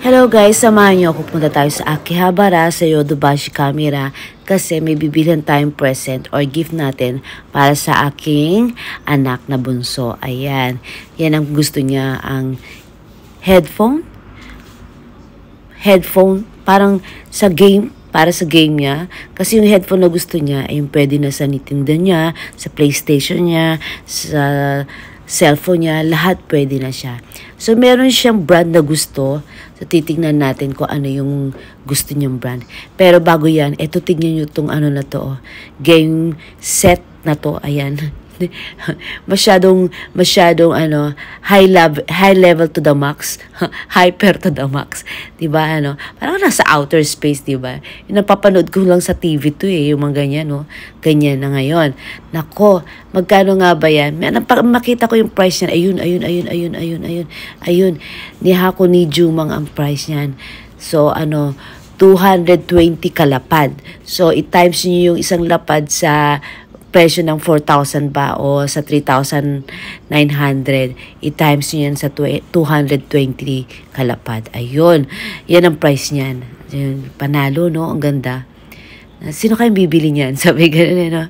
Hello guys, samahan niyo ako punta tayo sa Akihabara sa Yodobashi Camera kasi may bibilhan tayong present or gift natin para sa aking anak na bunso. Ayan, yan ang gusto niya, ang headphone. Headphone, parang sa game, para sa game niya. Kasi yung headphone na gusto niya, ay yung pwede na sa Nintendo niya, sa PlayStation niya, sa cellphone niya, lahat pwede na siya. So, meron siyang brand na gusto. So, titignan natin kung ano yung gusto niyang brand. Pero bago yan, eto tignan niyo itong ano na to. Oh. Game set na to. Ayan. masyadong masyadong ano high level high level to the max. Hyper to the max. 'di ba ano? Parang nasa outer space 'di ba? Napapanood ko lang sa TV to eh yung mga ganyan no? Ganyan na ngayon. Nako magkano nga ba yan? Makita ko yung price niyan. Ayun ayun ayun ayun ayun ayun ayun. Ni Hako ni Jumang ang price niyan. So ano 220 kalapad. So, i-times niyo yung isang lapad sa presyo ng 4,000 ba o sa 3,900, i-times nyo yan sa 220 kalapad. Ayun, yan ang price niyan. Ayun, panalo, no? Ang ganda. Sino kayong bibili niyan? Sabi ganun, no?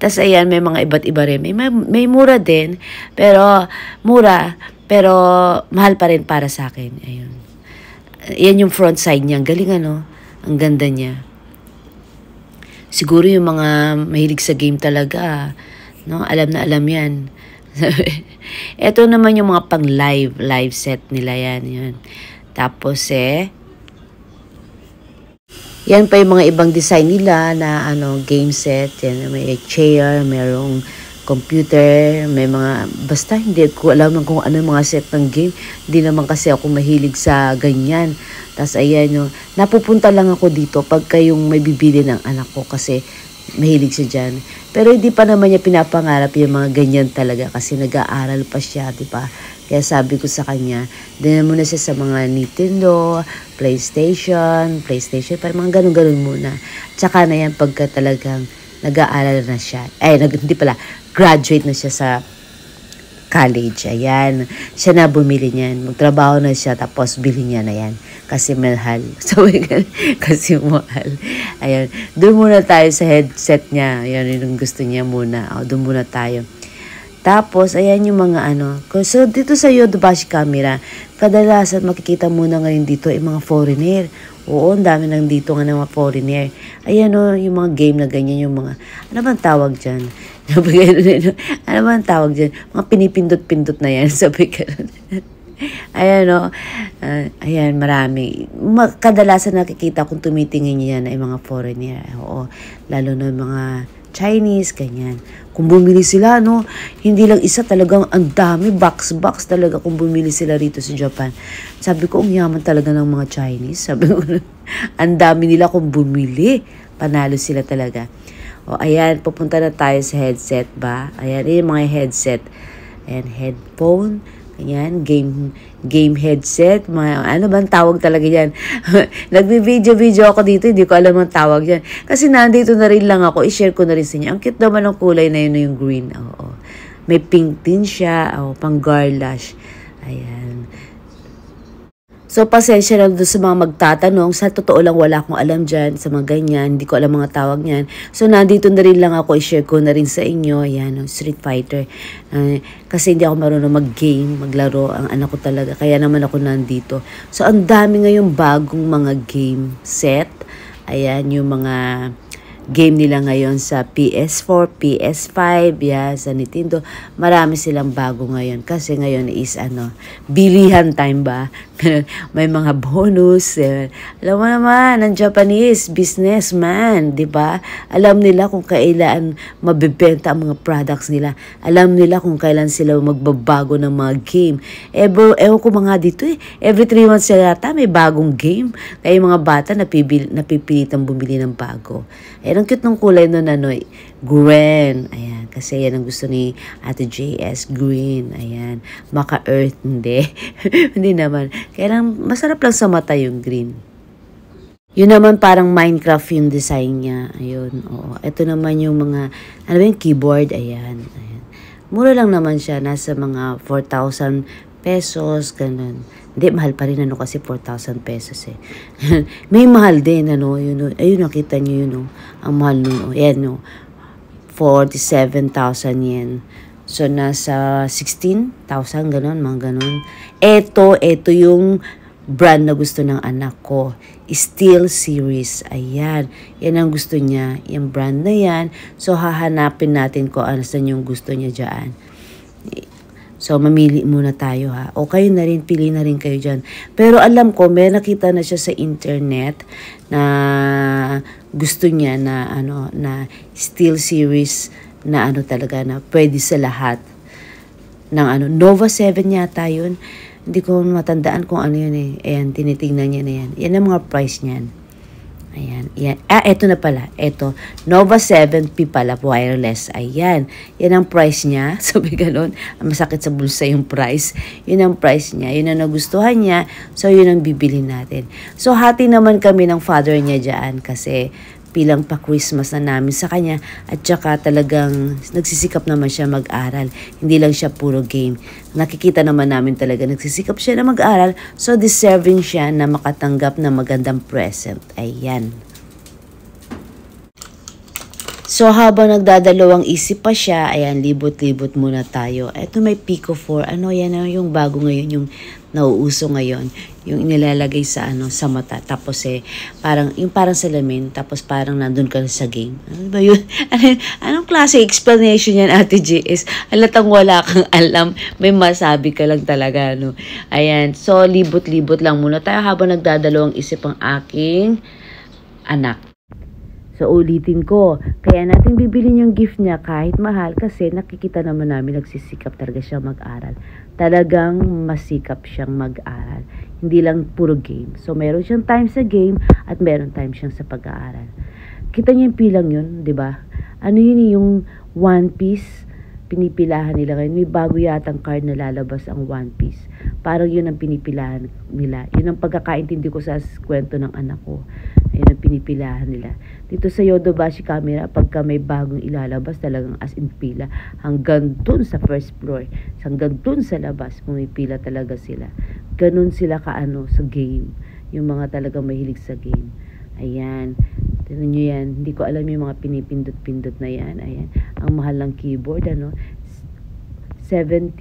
Tapos ayan, may mga iba't iba rin. May, may mura din, pero mura, pero mahal pa rin para sa akin. Ayun. Yan yung front side niya. Galing ano? Ang ganda niya. Siguro yung mga mahilig sa game talaga, no? Alam na alam yan. Ito naman yung mga pang live, live set nila yan. Yun. Tapos eh, yan pa yung mga ibang design nila na ano, game set. Yan, may chair, merong computer, may mga, basta hindi ko alam kung ano mga set ng game. Hindi naman kasi ako mahilig sa ganyan. Tapos ayan yung, napupunta lang ako dito pagka yung may bibili ng anak ko kasi mahilig siya dyan. Pero hindi pa naman niya pinapangarap yung mga ganyan talaga kasi nag-aaral pa siya, di ba? Kaya sabi ko sa kanya, din muna siya sa mga Nintendo, PlayStation, PlayStation, parang mga ganun-ganun muna. Tsaka na yan pagka talagang nag-aaral na siya. Ay, nag, hindi pala, graduate na siya sa college. Ayan. Siya na bumili niyan. Magtrabaho na siya tapos bili niya na yan. Kasi mahal. So, kasi mahal. Ayan. Doon muna tayo sa headset niya. Ayan, yung gusto niya muna. O, doon muna tayo. Tapos, ayan yung mga ano. So, dito sa Yodobashi camera, kadalasan makikita muna ngayon dito ay mga foreigner. Oo, ang dami nang dito nga ng mga foreigner. Ayan o, yung mga game na ganyan, yung mga, ano bang tawag dyan? ano ba ang tawag dyan? Mga pinipindot-pindot na yan. Sabi ka Ayan o. Uh, ayan, marami. Kadalasan nakikita kung tumitingin yan ay mga foreigner. Oo. Lalo na mga Chinese, ganyan. Kung bumili sila, no, hindi lang isa talagang ang dami, box-box talaga kung bumili sila rito sa Japan. Sabi ko, ang yaman talaga ng mga Chinese. Sabi ko, ang dami nila kung bumili. Panalo sila talaga. O, ayan, pupunta na tayo sa headset ba? Ayan, yung mga headset. Ayan, headphone. Ayan, game, game headset. Mga, ano bang tawag talaga yan? Nagbi-video-video ako dito, hindi ko alam ang tawag yan. Kasi nandito na rin lang ako, i-share ko na rin sa inyo. Ang cute naman ng kulay na yun, yung green. Oo. May pink din siya. Oo, pang garlash. Ayan. So, pasensya na doon sa mga magtatanong. Sa totoo lang, wala akong alam dyan sa mga ganyan. Hindi ko alam mga tawag niyan. So, nandito na rin lang ako. I-share ko na rin sa inyo. Ayan, Street Fighter. Uh, kasi hindi ako marunong mag-game, maglaro. Ang anak ko talaga. Kaya naman ako nandito. So, ang dami ngayong bagong mga game set. Ayan, yung mga game nila ngayon sa PS4, PS5, yeah, sa Nintendo. Marami silang bago ngayon kasi ngayon is ano, bilihan time ba? May mga bonus. Eh. Alam mo naman, ang Japanese businessman, di ba? Alam nila kung kailan mabibenta ang mga products nila. Alam nila kung kailan sila magbabago ng mga game. Ever, ewan ko mga dito eh. Every 3 months sila may bagong game. Kaya yung mga bata napibil, napipilitang bumili ng bago. Eh, ang cute ng kulay nun, ano, Gwen. Ayan, kasi yan ang gusto ni Ate JS, green. Ayan, maka-earth, hindi. hindi naman. Kaya lang, masarap lang sa mata yung green. Yun naman parang Minecraft yung design niya. Ayun, oo. Ito naman yung mga, ano ba yung keyboard? Ayan, ayan. Mura lang naman siya. Nasa mga 4,000 pesos, ganun. Hindi, mahal pa rin ano kasi 4,000 pesos eh. May mahal din ano, yun, ayun nakita nyo yun, oh. ang mahal nun, oh. yan no, 47,000 yen. So, nasa 16,000, ganun, mga ganun. Ito, ito yung brand na gusto ng anak ko. Steel Series. Ayan. Yan ang gusto niya. Yung brand na yan. So, hahanapin natin ko ano sa yung gusto niya dyan. So, mamili muna tayo ha. O kayo na rin, pili na rin kayo dyan. Pero alam ko, may nakita na siya sa internet na gusto niya na ano na Steel Series na ano talaga na pwede sa lahat ng ano Nova 7 yata yun hindi ko matandaan kung ano yun eh. Ayan, tinitingnan niya na yan. Yan ang mga price niyan. Ayan, yan. Ah, eto na pala. Eto, Nova 7P pala, wireless. Ayan. Yan ang price niya. Sabi ganun, masakit sa bulsa yung price. Yun ang price niya. Yun ang nagustuhan niya. So, yun ang bibili natin. So, hati naman kami ng father niya dyan kasi bilang pa-Christmas na namin sa kanya at saka talagang nagsisikap naman siya mag-aral. Hindi lang siya puro game. Nakikita naman namin talaga nagsisikap siya na mag-aral so deserving siya na makatanggap ng magandang present. Ayan. So habang nagdadalawang isip pa siya, ayan, libot-libot muna tayo. Ito may Pico 4. Ano yan, ano yung bago ngayon, yung nauuso ngayon, yung inilalagay sa ano sa mata. Tapos eh, parang, yung parang salamin, tapos parang nandun ka sa game. Ano ba yun? Ano, anong klase explanation yan, Ate JS? Halatang wala kang alam. May masabi ka lang talaga, no? Ayan, so libot-libot lang muna tayo habang nagdadalawang isip ang aking anak. So, ulitin ko, kaya natin bibilin yung gift niya kahit mahal kasi nakikita naman namin nagsisikap talaga siya mag-aral. Talagang masikap siyang mag-aral. Hindi lang puro game. So, meron siyang time sa game at meron time siyang sa pag-aaral. Kita niyo yung pilang yun, di ba? Ano yun yung One Piece? pinipilahan nila ngayon. May bago yatang card na lalabas ang One Piece. Parang yun ang pinipilahan nila. Yun ang pagkakaintindi ko sa kwento ng anak ko. Pinipilahan nila. Dito sa Yodobashi camera, pagka may bagong ilalabas, talagang as in pila. Hanggang dun sa first floor. Hanggang dun sa labas, pumipila talaga sila. Ganun sila kaano sa game. Yung mga talagang mahilig sa game. Ayan. Tignan nyo yan. Hindi ko alam yung mga pinipindot-pindot na yan. Ayan. Ang mahal ng keyboard, ano. 17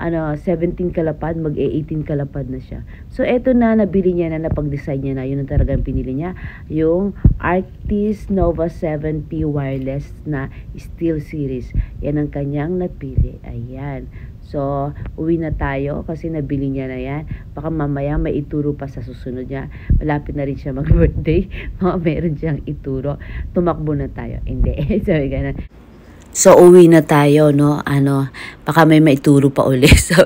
ano, 17 kalapad, mag-18 kalapad na siya. So, eto na, nabili niya na, napag-design niya na, yun ang talagang pinili niya, yung Arctis Nova 7P wireless na steel series. Yan ang kanyang napili. Ayan. So, uwi na tayo kasi nabili niya na yan. Baka mamaya may ituro pa sa susunod niya. Malapit na rin siya mag-birthday. Mga meron siyang ituro. Tumakbo na tayo. Hindi. Sabi na. So, uwi na tayo, no? Ano, baka may maituro pa uli. So,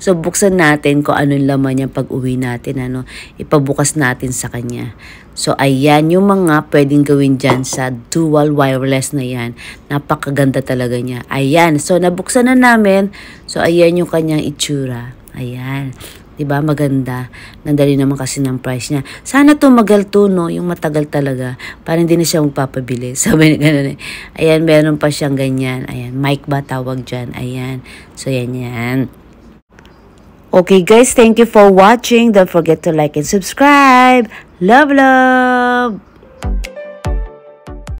so buksan natin kung anong laman niya pag uwi natin, ano? Ipabukas natin sa kanya. So, ayan yung mga pwedeng gawin dyan sa dual wireless na yan. Napakaganda talaga niya. Ayan. So, nabuksan na namin. So, ayan yung kanyang itsura. Ayan. 'Di ba maganda. Nandali naman kasi ng price niya. Sana tumagal to no, yung matagal talaga para hindi na siya magpapabili. Sabi ni ganun eh. Ayan, meron pa siyang ganyan. Ayan, mic ba tawag diyan? Ayan. So yan yan. Okay guys, thank you for watching. Don't forget to like and subscribe. Love, love!